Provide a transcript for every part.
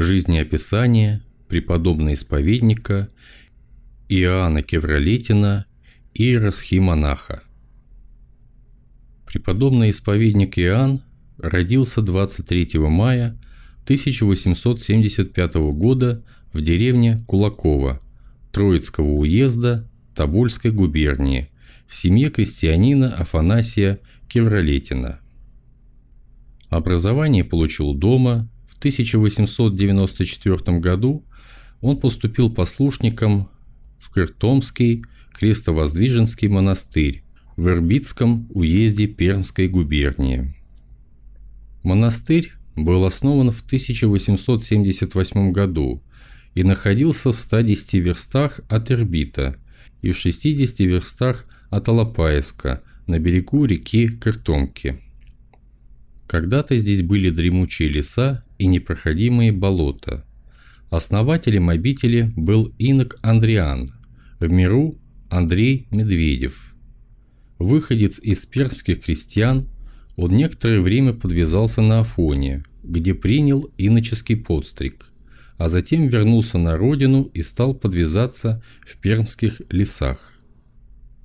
Жизнеописание преподобного исповедника Иоанна Кевролетина и Расхимонаха. Преподобный исповедник Иоанн родился 23 мая 1875 года в деревне Кулакова Троицкого уезда Тобольской губернии в семье крестьянина Афанасия Кевролетина. Образование получил дома. В 1894 году он поступил послушником в Кыртомский крестовоздвиженский монастырь в Ирбитском уезде Пермской губернии. Монастырь был основан в 1878 году и находился в 110 верстах от Ирбита и в 60 верстах от Алапаевска на берегу реки Кыртомки. Когда-то здесь были дремучие леса и непроходимые болота. Основателем обители был инок Андриан, в миру Андрей Медведев. Выходец из пермских крестьян, он некоторое время подвязался на Афоне, где принял иноческий подстриг, а затем вернулся на родину и стал подвязаться в пермских лесах.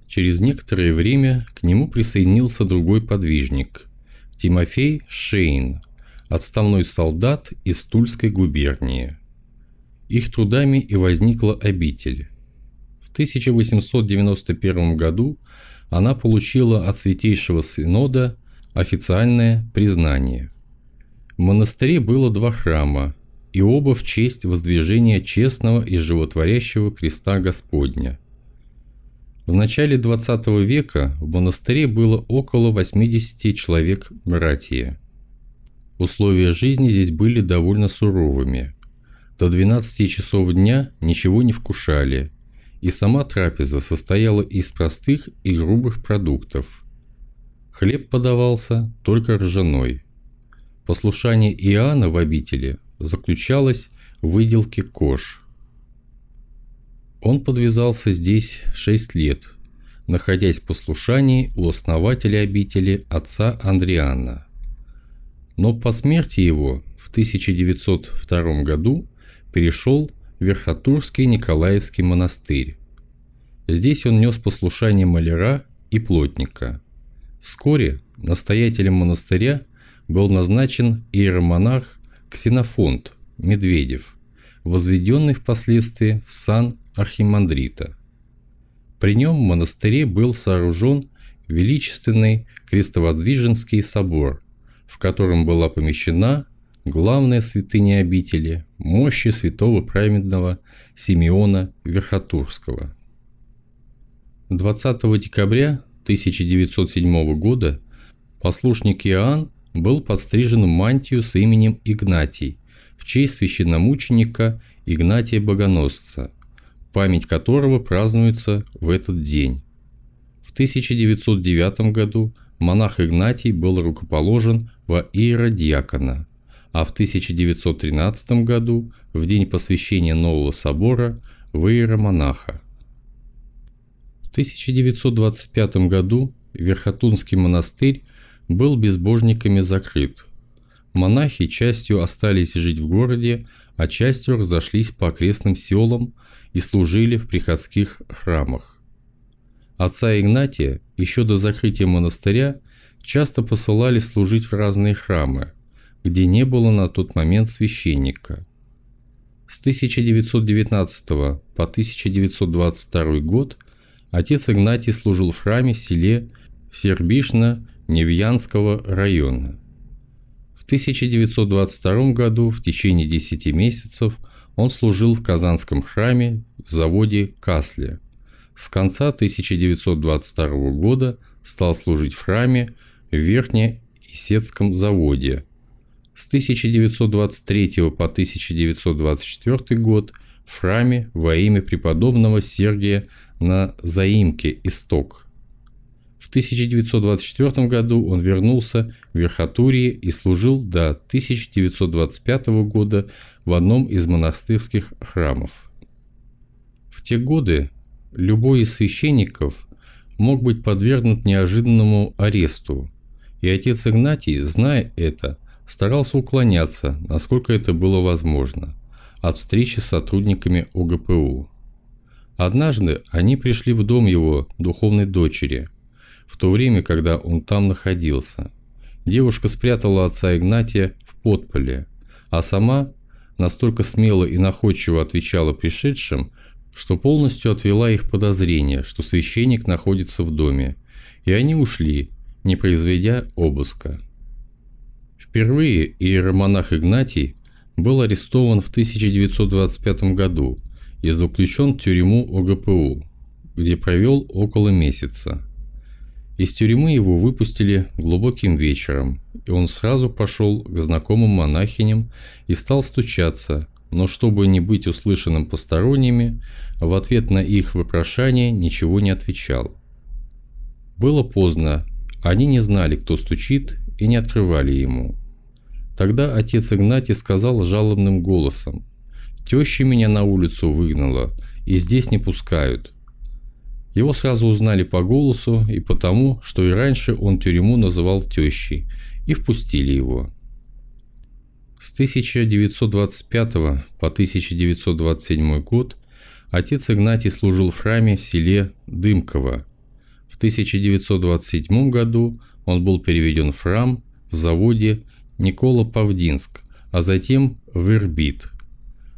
Через некоторое время к нему присоединился другой подвижник – Тимофей Шейн, отставной солдат из Тульской губернии. Их трудами и возникла обитель. В 1891 году она получила от Святейшего Синода официальное признание. В монастыре было два храма, и оба в честь воздвижения честного и животворящего креста Господня. В начале 20 века в монастыре было около 80 человек братья. Условия жизни здесь были довольно суровыми. До 12 часов дня ничего не вкушали, и сама трапеза состояла из простых и грубых продуктов. Хлеб подавался только ржаной. Послушание Иоанна в обители заключалось в выделке кож – он подвязался здесь шесть лет, находясь в послушании у основателя обители отца Андриана. Но по смерти его в 1902 году перешел в Верхотурский Николаевский монастырь. Здесь он нес послушание маляра и плотника. Вскоре настоятелем монастыря был назначен иеромонах Ксенофонт Медведев, возведенный впоследствии в сан архимандрита. При нем в монастыре был сооружен величественный крестовоздвиженский собор, в котором была помещена главная святыня обители – мощи святого праведного Симеона Верхотурского. 20 декабря 1907 года послушник Иоанн был подстрижен мантию с именем Игнатий в честь священномученика Игнатия Богоносца – память которого празднуется в этот день. В 1909 году монах Игнатий был рукоположен во иеродиакона, а в 1913 году, в день посвящения нового собора, в иеромонаха. В 1925 году Верхотунский монастырь был безбожниками закрыт. Монахи частью остались жить в городе, а частью разошлись по окрестным селам, и служили в приходских храмах. Отца Игнатия еще до закрытия монастыря часто посылали служить в разные храмы, где не было на тот момент священника. С 1919 по 1922 год отец Игнатий служил в храме в селе Сербишно-Невьянского района. В 1922 году в течение 10 месяцев – он служил в Казанском храме в заводе Касле. С конца 1922 года стал служить в храме в Верхне-Исетском заводе. С 1923 по 1924 год в храме во имя преподобного Сергия на заимке Исток. В 1924 году он вернулся в Верхотурье и служил до 1925 года в одном из монастырских храмов. В те годы любой из священников мог быть подвергнут неожиданному аресту, и отец Игнатий, зная это, старался уклоняться, насколько это было возможно, от встречи с сотрудниками ОГПУ. Однажды они пришли в дом его духовной дочери, в то время, когда он там находился. Девушка спрятала отца Игнатия в подполе, а сама настолько смело и находчиво отвечала пришедшим, что полностью отвела их подозрение, что священник находится в доме, и они ушли, не произведя обыска. Впервые иеромонах Игнатий был арестован в 1925 году и заключен в тюрьму ОГПУ, где провел около месяца. Из тюрьмы его выпустили глубоким вечером, и он сразу пошел к знакомым монахиням и стал стучаться, но чтобы не быть услышанным посторонними, в ответ на их вопрошание ничего не отвечал. Было поздно, они не знали, кто стучит, и не открывали ему. Тогда отец Игнатий сказал жалобным голосом, «Теща меня на улицу выгнала, и здесь не пускают. Его сразу узнали по голосу и потому, что и раньше он тюрьму называл тещей, и впустили его. С 1925 по 1927 год отец Игнатий служил в храме в селе Дымково. В 1927 году он был переведен в храм в заводе Никола Павдинск, а затем в Ирбит.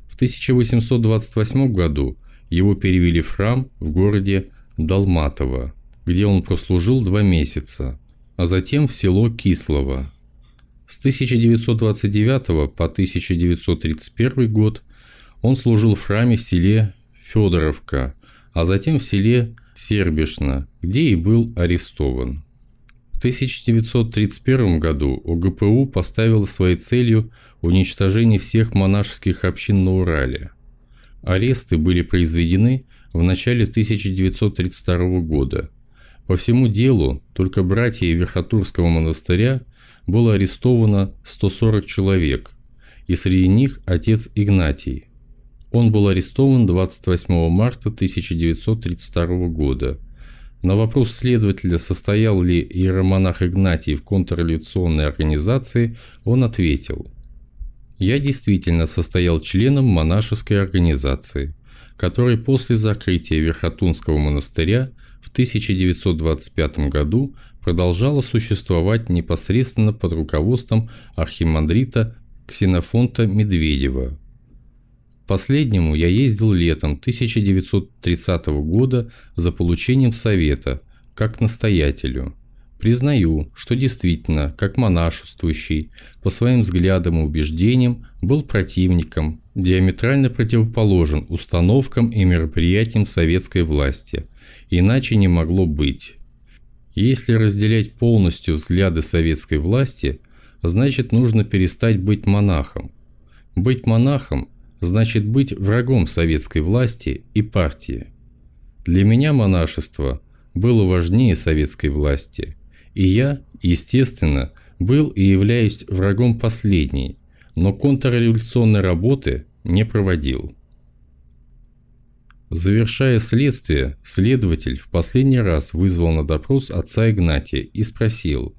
В 1828 году его перевели в храм в городе Долматова, где он прослужил два месяца, а затем в село Кислово. С 1929 по 1931 год он служил в храме в селе Федоровка, а затем в селе Сербишно, где и был арестован. В 1931 году ОГПУ поставила своей целью уничтожение всех монашеских общин на Урале. Аресты были произведены в начале 1932 года. По всему делу только братья Верхотурского монастыря было арестовано 140 человек, и среди них отец Игнатий. Он был арестован 28 марта 1932 года. На вопрос следователя, состоял ли иеромонах Игнатий в контрреволюционной организации, он ответил – я действительно состоял членом монашеской организации который после закрытия Верхотунского монастыря в 1925 году продолжала существовать непосредственно под руководством архимандрита Ксенофонта Медведева. Последнему я ездил летом 1930 года за получением совета, как настоятелю – Признаю, что действительно, как монашествующий, по своим взглядам и убеждениям, был противником, диаметрально противоположен установкам и мероприятиям советской власти. Иначе не могло быть. Если разделять полностью взгляды советской власти, значит нужно перестать быть монахом. Быть монахом значит быть врагом советской власти и партии. Для меня монашество было важнее советской власти – и я, естественно, был и являюсь врагом последней, но контрреволюционной работы не проводил. Завершая следствие, следователь в последний раз вызвал на допрос отца Игнатия и спросил,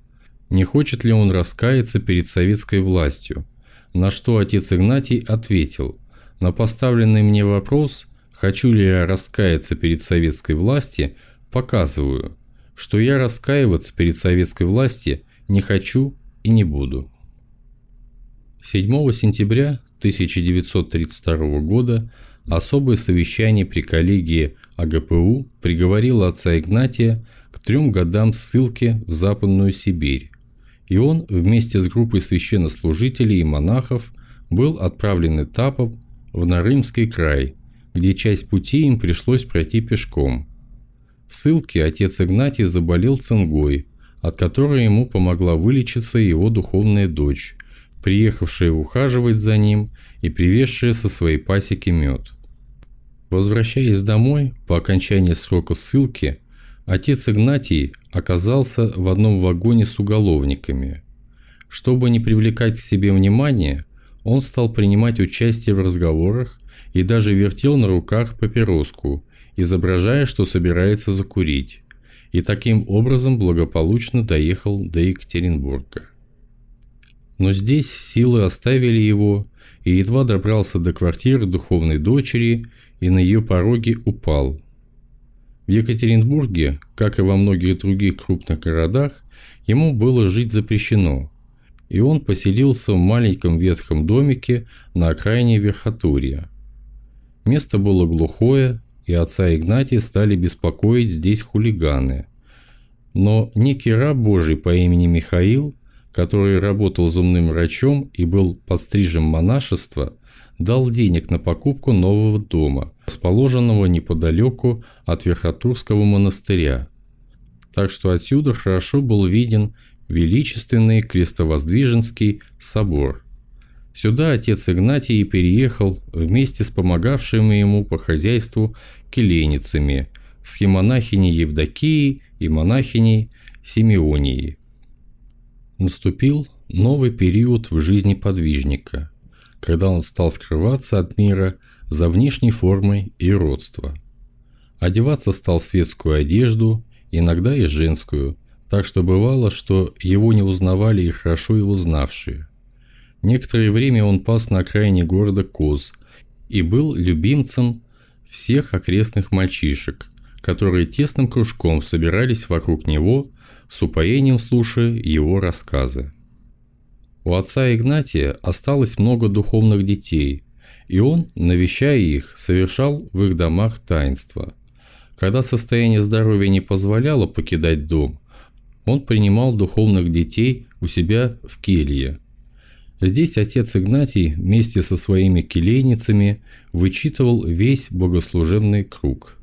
не хочет ли он раскаяться перед советской властью, на что отец Игнатий ответил, на поставленный мне вопрос, хочу ли я раскаяться перед советской властью, показываю – что я раскаиваться перед советской властью не хочу и не буду. 7 сентября 1932 года особое совещание при коллегии АГПУ приговорило отца Игнатия к трем годам ссылки в Западную Сибирь, и он вместе с группой священнослужителей и монахов был отправлен этапом в Нарымский край, где часть пути им пришлось пройти пешком – в ссылке отец Игнатий заболел цингой, от которой ему помогла вылечиться его духовная дочь, приехавшая ухаживать за ним и привезшая со своей пасеки мед. Возвращаясь домой по окончании срока ссылки, отец Игнатий оказался в одном вагоне с уголовниками. Чтобы не привлекать к себе внимания, он стал принимать участие в разговорах и даже вертел на руках папироску – изображая, что собирается закурить, и таким образом благополучно доехал до Екатеринбурга. Но здесь силы оставили его, и едва добрался до квартиры духовной дочери и на ее пороге упал. В Екатеринбурге, как и во многих других крупных городах, ему было жить запрещено, и он поселился в маленьком ветхом домике на окраине Верхотурья. Место было глухое, и отца Игнатия стали беспокоить здесь хулиганы. Но некий раб Божий по имени Михаил, который работал зубным врачом и был подстрижен монашества, дал денег на покупку нового дома, расположенного неподалеку от Верхотурского монастыря. Так что отсюда хорошо был виден величественный крестовоздвиженский собор. Сюда отец Игнатий переехал вместе с помогавшими ему по хозяйству келейницами, схемонахиней Евдокией и монахиней Симеонией. Наступил новый период в жизни подвижника, когда он стал скрываться от мира за внешней формой и родства. Одеваться стал светскую одежду, иногда и женскую, так что бывало, что его не узнавали и хорошо его знавшие. Некоторое время он пас на окраине города коз и был любимцем всех окрестных мальчишек, которые тесным кружком собирались вокруг него, с упоением слушая его рассказы. У отца Игнатия осталось много духовных детей, и он, навещая их, совершал в их домах таинства. Когда состояние здоровья не позволяло покидать дом, он принимал духовных детей у себя в келье. Здесь отец Игнатий вместе со своими келейницами вычитывал весь богослужебный круг.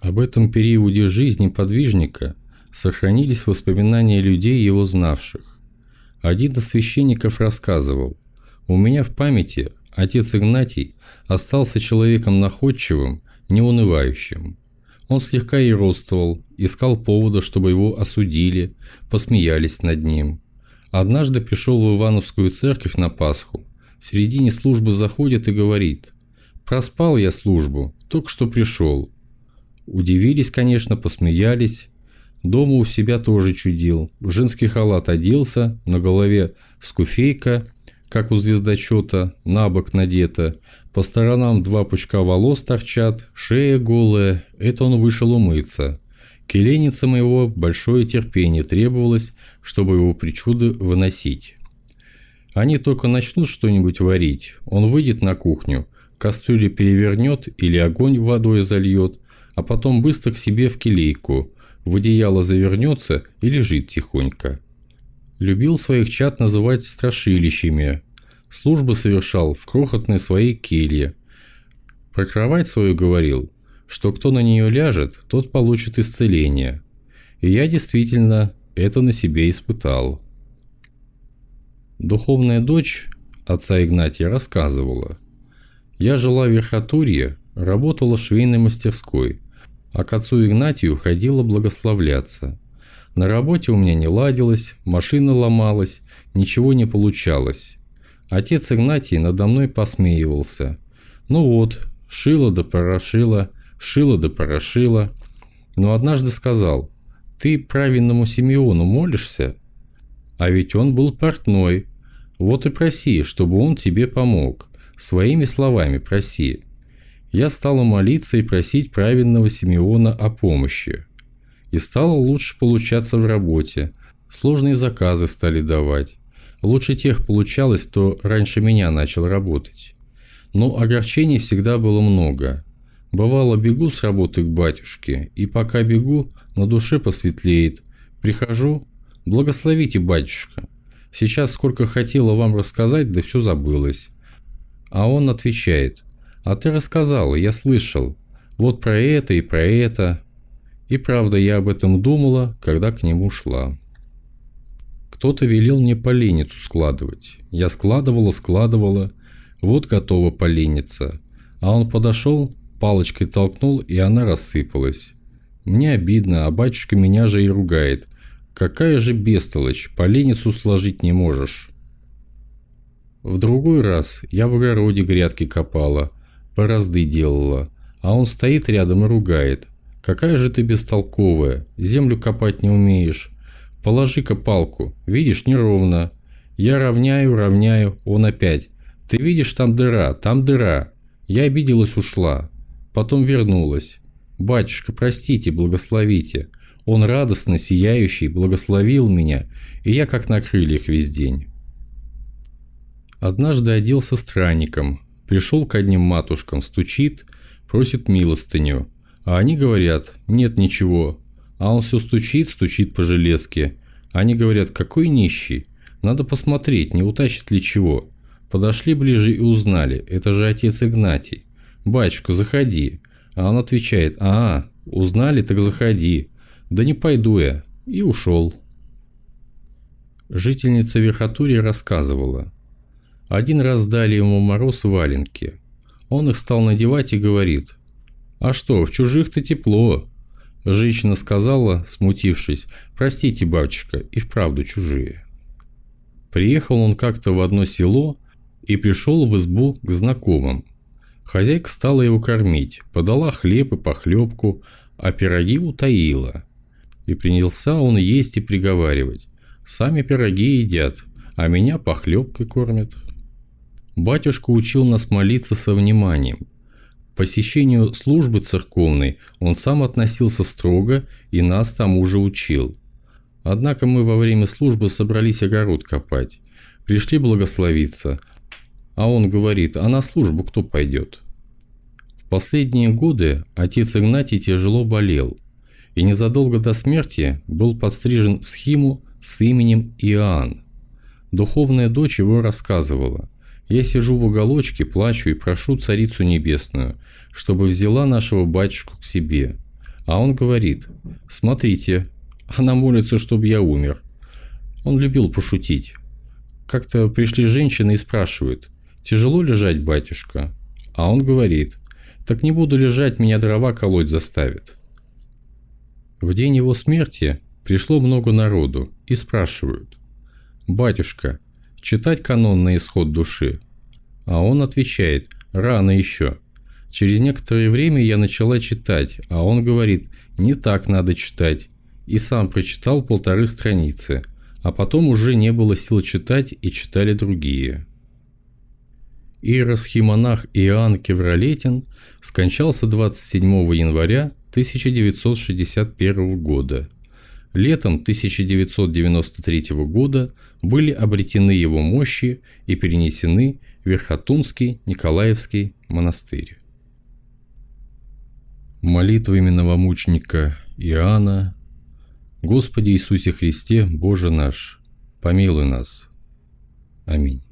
Об этом периоде жизни подвижника сохранились воспоминания людей, его знавших. Один из священников рассказывал, «У меня в памяти отец Игнатий остался человеком находчивым, неунывающим. Он слегка еродствовал, искал повода, чтобы его осудили, посмеялись над ним. Однажды пришел в Ивановскую церковь на Пасху. В середине службы заходит и говорит «Проспал я службу, только что пришел». Удивились, конечно, посмеялись. Дома у себя тоже чудил. В женский халат оделся, на голове скуфейка, как у звездочета, на бок надета, по сторонам два пучка волос торчат, шея голая, это он вышел умыться. Келеницам его большое терпение требовалось, чтобы его причуды выносить. Они только начнут что-нибудь варить, он выйдет на кухню, кастрюлю перевернет или огонь водой зальет, а потом быстро к себе в келейку, в одеяло завернется и лежит тихонько. Любил своих чад называть страшилищами, службы совершал в крохотной своей келье. Про кровать свою говорил, что кто на нее ляжет, тот получит исцеление. И я действительно это на себе испытал. Духовная дочь отца Игнатия рассказывала. Я жила в Верхотурье, работала в швейной мастерской, а к отцу Игнатию ходила благословляться. На работе у меня не ладилось, машина ломалась, ничего не получалось. Отец Игнатий надо мной посмеивался. Ну вот, шила да порошила, шила да порошила. Но однажды сказал, ты правильному Симеону молишься? А ведь он был портной. Вот и проси, чтобы он тебе помог. Своими словами проси. Я стала молиться и просить правильного Симеона о помощи. И стало лучше получаться в работе. Сложные заказы стали давать. Лучше тех получалось, кто раньше меня начал работать. Но огорчений всегда было много. Бывало, бегу с работы к батюшке, и пока бегу, на душе посветлеет. Прихожу, благословите, батюшка. Сейчас сколько хотела вам рассказать, да все забылось. А он отвечает, а ты рассказала, я слышал. Вот про это и про это. И правда, я об этом думала, когда к нему шла. Кто-то велел мне поленницу складывать. Я складывала, складывала. Вот готова поленница. А он подошел, палочкой толкнул, и она рассыпалась. Мне обидно, а батюшка меня же и ругает. Какая же бестолочь, поленницу сложить не можешь. В другой раз я в огороде грядки копала, борозды делала, а он стоит рядом и ругает. Какая же ты бестолковая, землю копать не умеешь, Положи-ка палку, видишь, неровно. Я равняю, равняю, он опять. Ты видишь, там дыра, там дыра. Я обиделась, ушла. Потом вернулась. Батюшка, простите, благословите. Он радостно, сияющий, благословил меня, и я как на крыльях весь день. Однажды оделся странником, пришел к одним матушкам, стучит, просит милостыню, а они говорят, нет ничего, а он все стучит, стучит по железке. Они говорят, какой нищий, надо посмотреть, не утащит ли чего. Подошли ближе и узнали, это же отец Игнатий. «Батюшка, заходи». А он отвечает, «А, узнали, так заходи». «Да не пойду я». И ушел. Жительница Верхотурья рассказывала. Один раз дали ему мороз валенки. Он их стал надевать и говорит, «А что, в чужих-то тепло». Женщина сказала, смутившись, «Простите, батюшка, и вправду чужие». Приехал он как-то в одно село и пришел в избу к знакомым. Хозяйка стала его кормить, подала хлеб и похлебку, а пироги утаила. И принялся он есть и приговаривать. Сами пироги едят, а меня похлебкой кормят. Батюшка учил нас молиться со вниманием. Посещению службы церковной он сам относился строго и нас тому же учил. Однако мы во время службы собрались огород копать. Пришли благословиться, а он говорит, а на службу кто пойдет? В последние годы отец Игнатий тяжело болел и незадолго до смерти был подстрижен в схиму с именем Иоанн. Духовная дочь его рассказывала. Я сижу в уголочке, плачу и прошу Царицу Небесную, чтобы взяла нашего батюшку к себе. А он говорит, смотрите, она молится, чтобы я умер. Он любил пошутить. Как-то пришли женщины и спрашивают, тяжело лежать, батюшка? А он говорит, так не буду лежать, меня дрова колоть заставит. В день его смерти пришло много народу и спрашивают, батюшка, читать канон на исход души? А он отвечает, рано еще. Через некоторое время я начала читать, а он говорит, не так надо читать. И сам прочитал полторы страницы, а потом уже не было сил читать и читали другие. Иеросхимонах Иоанн Кевролетин скончался 27 января 1961 года. Летом 1993 года были обретены его мощи и перенесены в Верхотунский Николаевский монастырь. Молитва именного мученика Иоанна Господи Иисусе Христе, Боже наш, помилуй нас. Аминь.